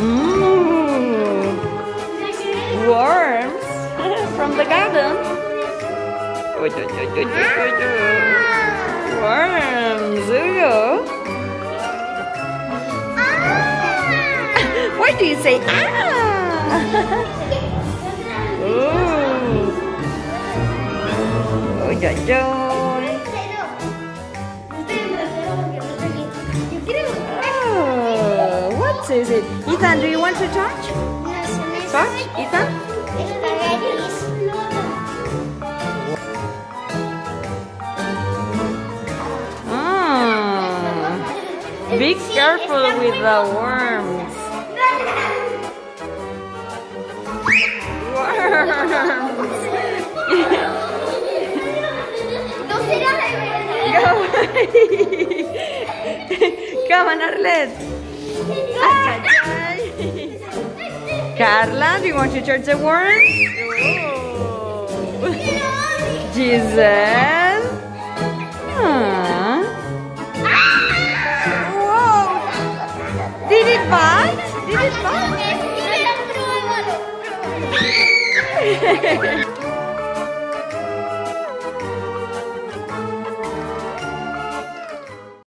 Mmm. Worms from the garden. Worms. Ooh. Why do you say ah? Ooh. Ôi trời trời. Oh, is it? Ethan, do you want to touch? Touch, Ethan? Mm. Be careful with the worms. Come on, Arlet. Ay, ay, ay. Carla, do you want to touch the worm? Oh. Giselle. Ah. Whoa. Did it bite? Did it bite?